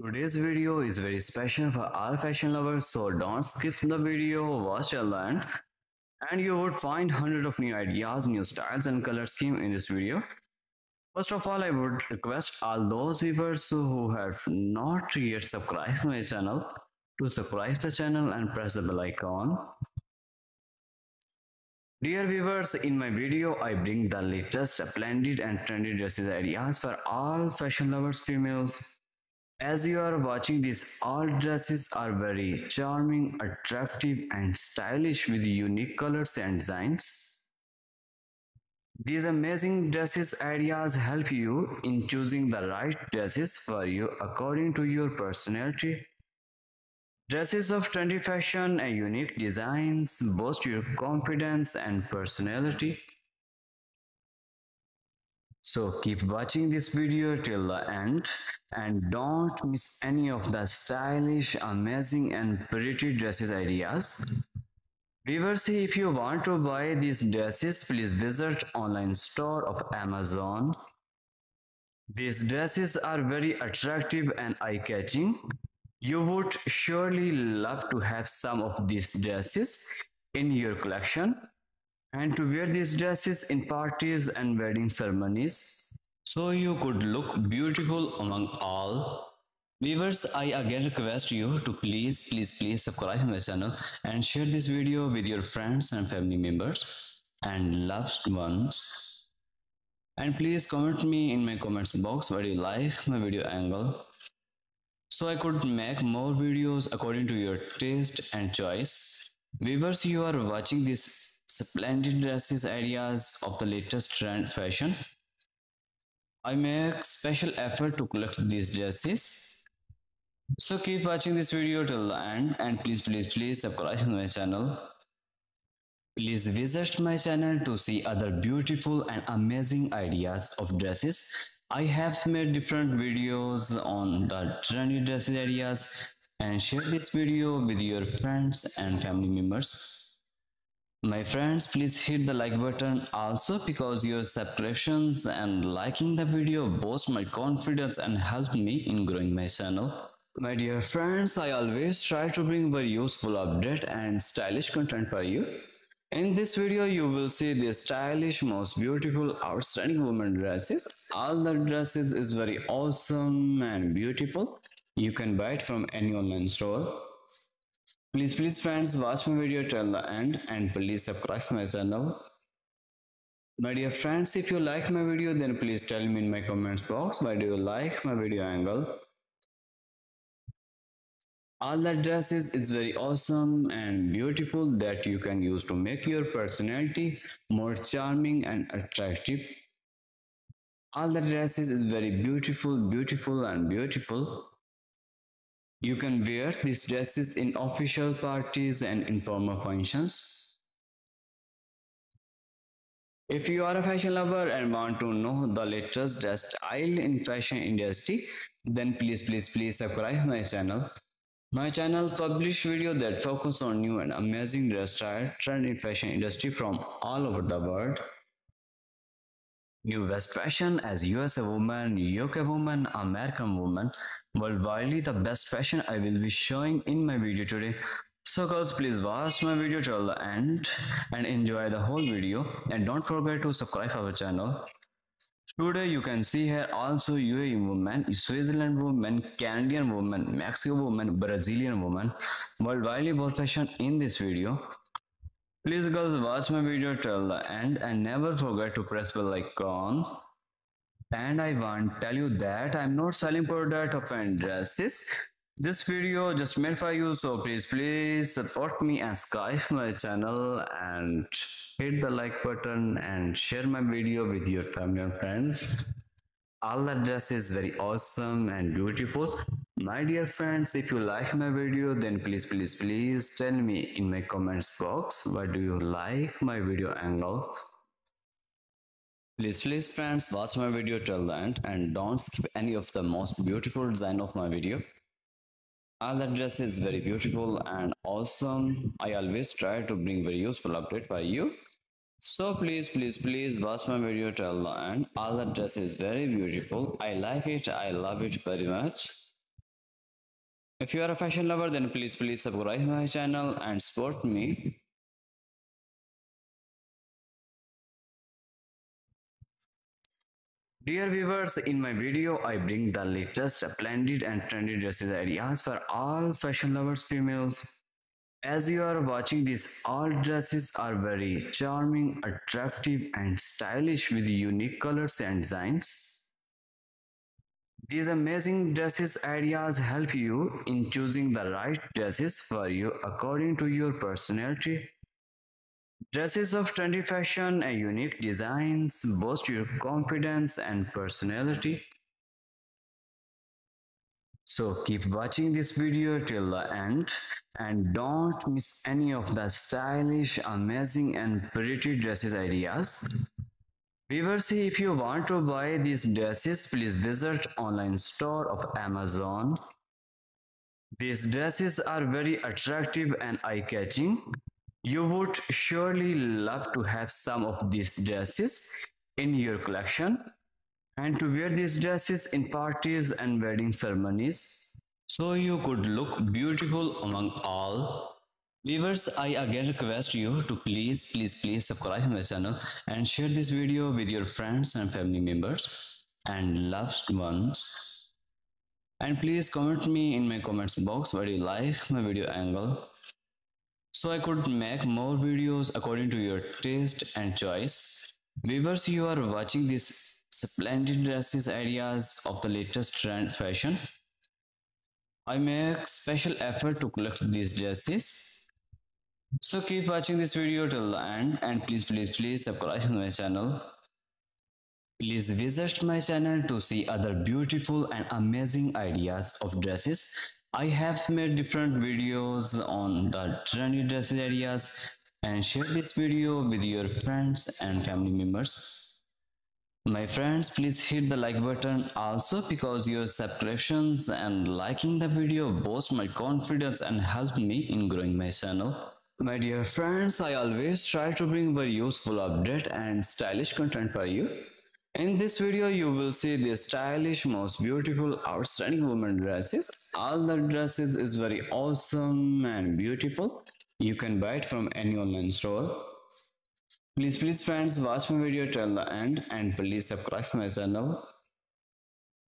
Today's video is very special for all fashion lovers, so don't skip the video, watch the end. And you would find hundreds of new ideas, new styles and color scheme in this video. First of all, I would request all those viewers who have not yet subscribed my channel to subscribe to the channel and press the bell icon. Dear viewers, in my video, I bring the latest splendid and trendy dresses ideas for all fashion lovers females. As you are watching this, all dresses are very charming, attractive and stylish with unique colors and designs. These amazing dresses ideas help you in choosing the right dresses for you according to your personality. Dresses of trendy fashion and unique designs boost your confidence and personality. So keep watching this video till the end and don't miss any of the stylish, amazing and pretty dresses ideas. Viewers, see if you want to buy these dresses, please visit online store of Amazon. These dresses are very attractive and eye-catching. You would surely love to have some of these dresses in your collection and to wear these dresses in parties and wedding ceremonies so you could look beautiful among all. Viewers, I again request you to please, please, please subscribe my channel and share this video with your friends and family members and loved ones. And please comment me in my comments box what you like my video angle so I could make more videos according to your taste and choice. Viewers, you are watching this splendid dresses ideas of the latest trend fashion. I make special effort to collect these dresses. So keep watching this video till the end and please please please subscribe to my channel. Please visit my channel to see other beautiful and amazing ideas of dresses. I have made different videos on the trendy dresses ideas and share this video with your friends and family members. My friends, please hit the like button also because your subscriptions and liking the video boost my confidence and help me in growing my channel. My dear friends, I always try to bring very useful update and stylish content for you. In this video, you will see the stylish, most beautiful, outstanding women dresses. All the dresses is very awesome and beautiful. You can buy it from any online store. Please, please friends, watch my video till the end and please subscribe my channel. My dear friends, if you like my video, then please tell me in my comments box why do you like my video angle. All the dresses is very awesome and beautiful that you can use to make your personality more charming and attractive. All the dresses is very beautiful, beautiful and beautiful. You can wear these dresses in official parties and informal functions. If you are a fashion lover and want to know the latest dress style in fashion industry, then please please please subscribe my channel. My channel publish video that focus on new and amazing dress style trend in fashion industry from all over the world. New West fashion as USA woman, UK woman, American woman, worldwide the best fashion I will be showing in my video today. So guys please watch my video till the end and enjoy the whole video and don't forget to subscribe our channel. Today you can see here also UAE woman, Switzerland woman, Canadian woman, Mexico woman, Brazilian woman, worldwide both fashion in this video. Please guys watch my video till the end and never forget to press the bell icon. And I want to tell you that I'm not selling product of dresses. This video just made for you so please please support me and subscribe my channel and hit the like button and share my video with your family and friends. All the dress is very awesome and beautiful. My dear friends, if you like my video, then please, please, please tell me in my comments box what do you like my video angle. Please, please friends, watch my video till the end and don't skip any of the most beautiful design of my video. All the dress is very beautiful and awesome. I always try to bring very useful update for you. So please, please, please watch my video till the end. All the dress is very beautiful. I like it. I love it very much. If you are a fashion lover, then please please subscribe my channel and support me. Dear viewers, in my video, I bring the latest splendid and trendy dresses ideas for all fashion lovers females. As you are watching this, all dresses are very charming, attractive and stylish with unique colors and designs. These amazing dresses ideas help you in choosing the right dresses for you according to your personality Dresses of trendy fashion and unique designs boost your confidence and personality. So keep watching this video till the end and don't miss any of the stylish, amazing and pretty dresses ideas. Viewers, if you want to buy these dresses, please visit online store of Amazon. These dresses are very attractive and eye-catching. You would surely love to have some of these dresses in your collection and to wear these dresses in parties and wedding ceremonies so you could look beautiful among all. Viewers, I again request you to please, please, please subscribe my channel and share this video with your friends and family members and loved ones. And please comment me in my comments box what you like my video angle so I could make more videos according to your taste and choice. Viewers, you are watching these splendid dresses ideas of the latest trend fashion. I make special effort to collect these dresses. So keep watching this video till the end and please please please subscribe to my channel. Please visit my channel to see other beautiful and amazing ideas of dresses I have made different videos on the trendy dresses areas and share this video with your friends and family members. My friends, please hit the like button also because your subscriptions and liking the video boost my confidence and help me in growing my channel. My dear friends, I always try to bring very useful update and stylish content for you. In this video, you will see the stylish, most beautiful, outstanding women dresses. All the dresses is very awesome and beautiful. You can buy it from any online store. Please, please friends, watch my video till the end and please subscribe my channel.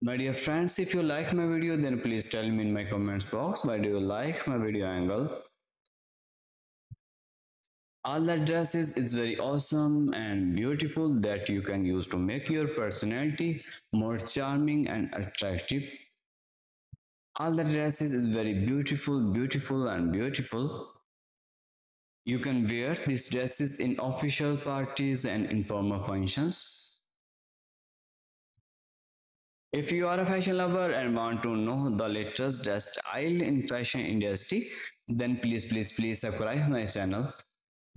My dear friends, if you like my video, then please tell me in my comments box why do you like my video angle all the dresses is very awesome and beautiful that you can use to make your personality more charming and attractive. All the dresses is very beautiful beautiful and beautiful. You can wear these dresses in official parties and informal functions. If you are a fashion lover and want to know the latest dress style in fashion industry then please please please subscribe my channel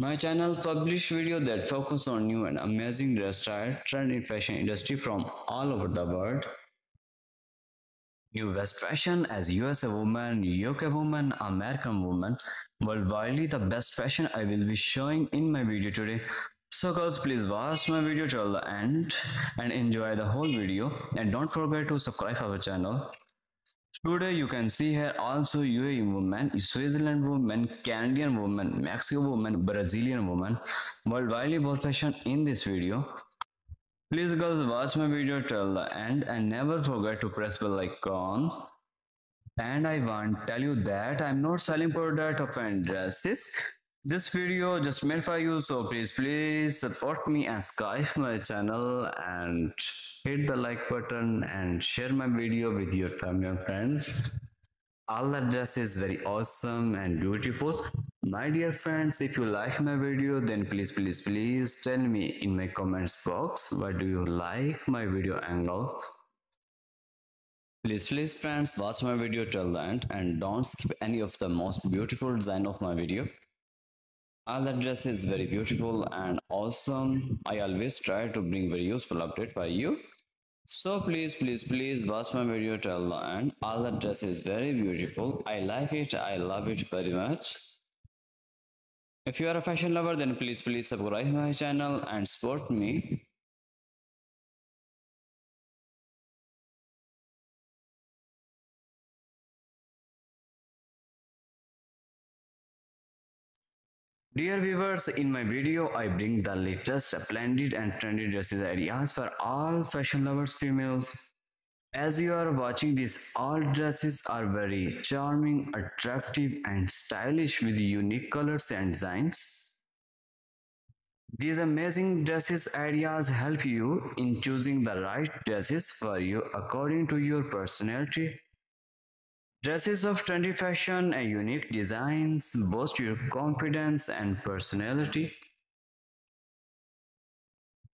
my channel publish video that focus on new and amazing dress style trend in fashion industry from all over the world. New West fashion as USA woman, UK woman, American woman, worldwide the best fashion I will be showing in my video today. So girls please watch my video till the end and enjoy the whole video and don't forget to subscribe our channel. Today you can see here also UAE woman, Switzerland woman, Canadian woman, Mexico woman, Brazilian woman, worldwide fashion in this video. Please guys watch my video till the end and never forget to press bell icon. And I want tell you that I'm not selling product of dresses. This video just meant for you so please please support me and subscribe my channel and hit the like button and share my video with your family and friends. All the dress is very awesome and beautiful. My dear friends, if you like my video then please please please tell me in my comments box what do you like my video angle. Please please friends watch my video till the end and don't skip any of the most beautiful design of my video. All the dress is very beautiful and awesome. I always try to bring very useful update for you. So please, please, please watch my video till the end. All the dress is very beautiful. I like it. I love it very much. If you are a fashion lover, then please, please subscribe my channel and support me. Dear viewers, in my video, I bring the latest splendid and trendy dresses ideas for all fashion lovers females. As you are watching this, all dresses are very charming, attractive and stylish with unique colors and designs. These amazing dresses ideas help you in choosing the right dresses for you according to your personality Dresses of trendy fashion and unique designs boost your confidence and personality.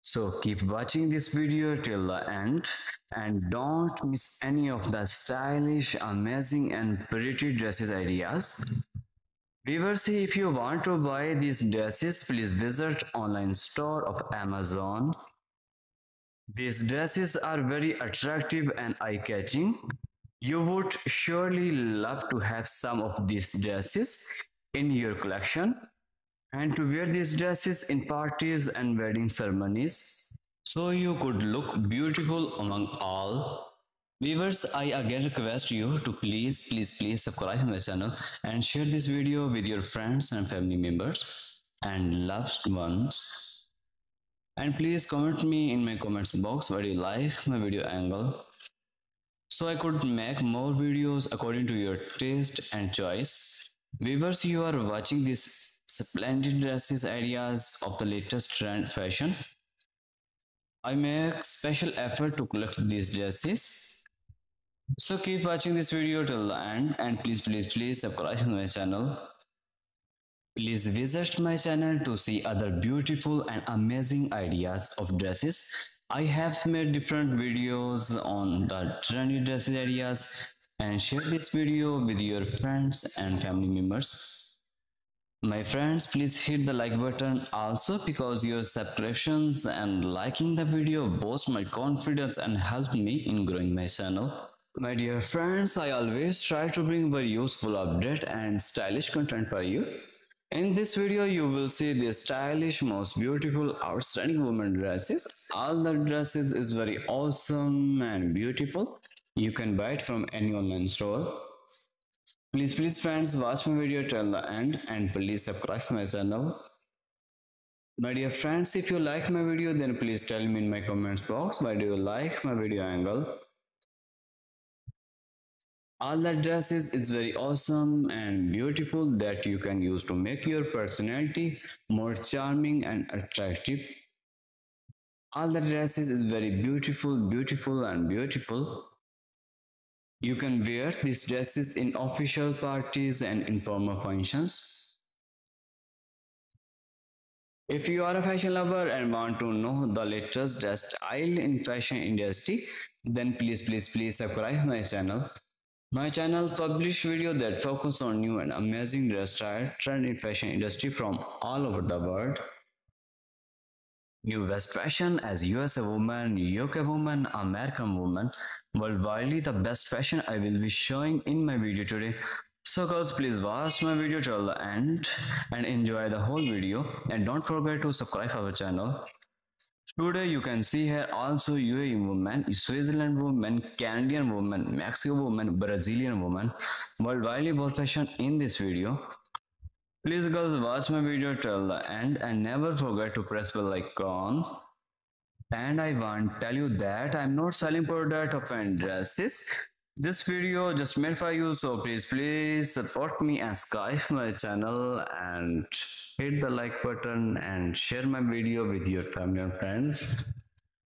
So keep watching this video till the end and don't miss any of the stylish, amazing and pretty dresses ideas. Viewers, if you want to buy these dresses, please visit online store of Amazon. These dresses are very attractive and eye-catching. You would surely love to have some of these dresses in your collection and to wear these dresses in parties and wedding ceremonies so you could look beautiful among all. Viewers, I again request you to please, please, please subscribe to my channel and share this video with your friends and family members and loved ones. And please comment me in my comments box what you like my video angle so I could make more videos according to your taste and choice. Viewers, you are watching these splendid dresses ideas of the latest trend fashion. I make special effort to collect these dresses. So keep watching this video till the end and please please please subscribe to my channel. Please visit my channel to see other beautiful and amazing ideas of dresses I have made different videos on the trendy dress areas and share this video with your friends and family members. My friends, please hit the like button also because your subscriptions and liking the video boost my confidence and help me in growing my channel. My dear friends, I always try to bring very useful update and stylish content for you. In this video, you will see the stylish, most beautiful, outstanding women dresses. All the dresses is very awesome and beautiful. You can buy it from any online store. Please, please friends, watch my video till the end and please subscribe my channel. My dear friends, if you like my video, then please tell me in my comments box why do you like my video angle all the dresses is very awesome and beautiful that you can use to make your personality more charming and attractive. All the dresses is very beautiful beautiful and beautiful. You can wear these dresses in official parties and informal functions. If you are a fashion lover and want to know the latest dress style in fashion industry then please please please subscribe my channel my channel publish video that focus on new and amazing dress style, trend in fashion industry from all over the world. New best fashion as USA woman, UK woman, American woman, worldwide the best fashion I will be showing in my video today. So guys please watch my video till the end and enjoy the whole video and don't forget to subscribe our channel. Today you can see here also UAE woman, Switzerland woman, Canadian woman, Mexico woman, Brazilian woman, worldwide fashion in this video. Please guys watch my video till the end and never forget to press bell icon. And I want tell you that I'm not selling product of any dresses. This video just made for you so please please support me and subscribe my channel and hit the like button and share my video with your family and friends.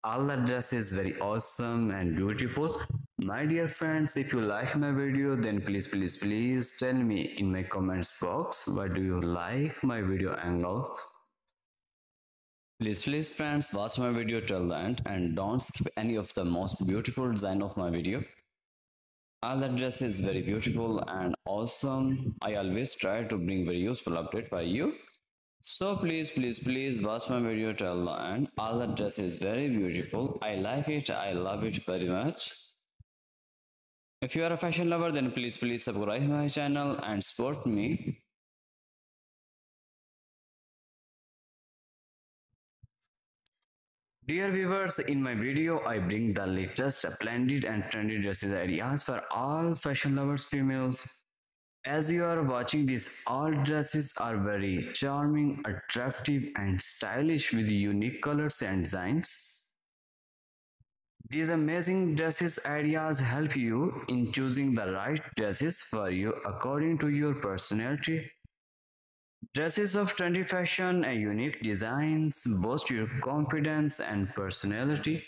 All the dress is very awesome and beautiful. My dear friends, if you like my video, then please, please, please tell me in my comments box what do you like my video angle. Please, please friends, watch my video till the end and don't skip any of the most beautiful design of my video. All the dress is very beautiful and awesome. I always try to bring very useful update for you. So please, please, please watch my video till the end. The dress is very beautiful. I like it. I love it very much. If you are a fashion lover, then please, please subscribe my channel and support me. Dear viewers, in my video, I bring the latest splendid and trendy dresses ideas for all fashion lovers females. As you are watching this, all dresses are very charming, attractive and stylish with unique colors and designs. These amazing dresses ideas help you in choosing the right dresses for you according to your personality. Dresses of trendy fashion and unique designs boost your confidence and personality.